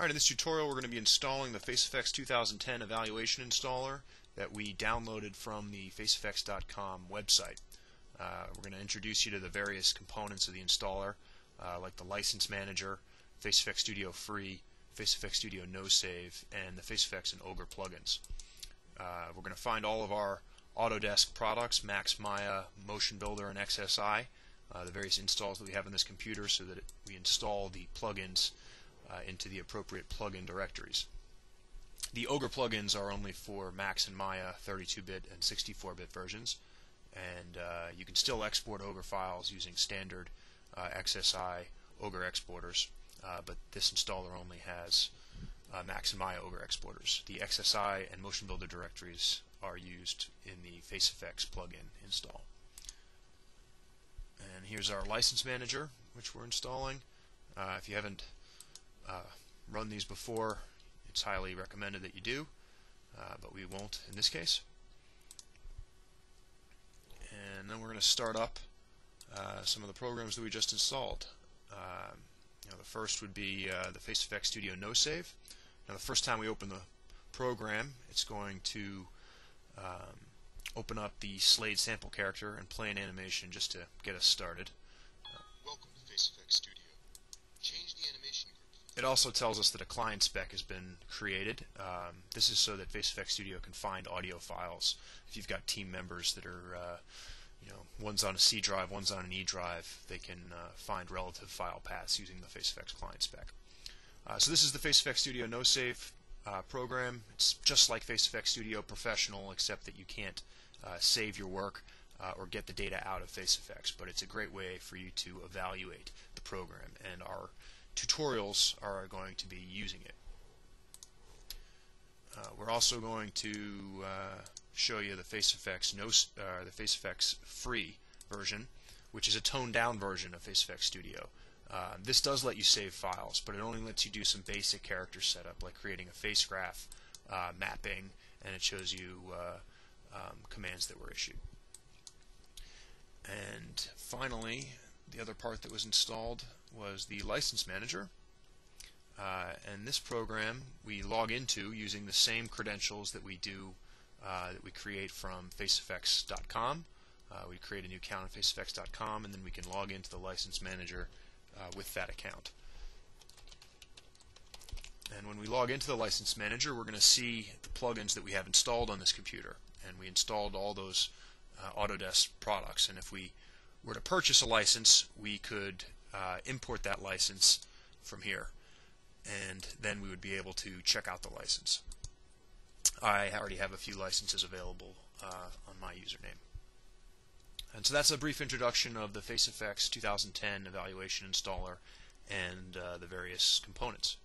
Alright, in this tutorial we're going to be installing the FaceFX 2010 evaluation installer that we downloaded from the FaceFX.com website. Uh, we're going to introduce you to the various components of the installer, uh, like the license manager, FaceFX Studio Free, FaceFX Studio No Save, and the FaceFX and Ogre plugins. Uh, we're going to find all of our Autodesk products, Max Maya, Motion Builder, and XSI, uh, the various installs that we have on this computer so that it, we install the plugins uh, into the appropriate plugin directories. The Ogre plugins are only for Max and Maya 32-bit and 64-bit versions, and uh, you can still export Ogre files using standard uh, XSI Ogre exporters, uh, but this installer only has uh, Max and Maya Ogre exporters. The XSI and Motion Builder directories are used in the FaceFX plugin install. And here's our license manager, which we're installing. Uh, if you haven't uh, run these before, it's highly recommended that you do, uh, but we won't in this case. And then we're going to start up uh, some of the programs that we just installed. Um, you know, the first would be uh, the FaceFX Studio No Save. Now, the first time we open the program, it's going to um, open up the Slade sample character and play an animation just to get us started. Welcome to FaceFX Studio. Change the animation group. It also tells us that a client spec has been created. Um, this is so that FaceFX Studio can find audio files. If you've got team members that are, uh, you know, one's on a C drive, one's on an E drive, they can uh, find relative file paths using the FaceFX client spec. Uh, so this is the FaceFX Studio No Save uh, program. It's just like FaceFX Studio Professional, except that you can't uh, save your work uh, or get the data out of FaceFX, but it's a great way for you to evaluate the program, and our tutorials are going to be using it. Uh, we're also going to uh, show you the FaceFX no, uh, the FaceFX free version, which is a toned down version of FaceFX Studio. Uh, this does let you save files, but it only lets you do some basic character setup, like creating a face graph, uh, mapping, and it shows you uh, um, commands that were issued. And finally, the other part that was installed was the license manager. Uh, and this program we log into using the same credentials that we do uh, that we create from FaceFX.com. Uh, we create a new account on FaceFX.com, and then we can log into the license manager uh, with that account. And when we log into the license manager, we're going to see the plugins that we have installed on this computer. And we installed all those uh, Autodesk products. And if we were to purchase a license, we could uh, import that license from here. And then we would be able to check out the license. I already have a few licenses available uh, on my username. And so that's a brief introduction of the FaceFX 2010 evaluation installer and uh, the various components.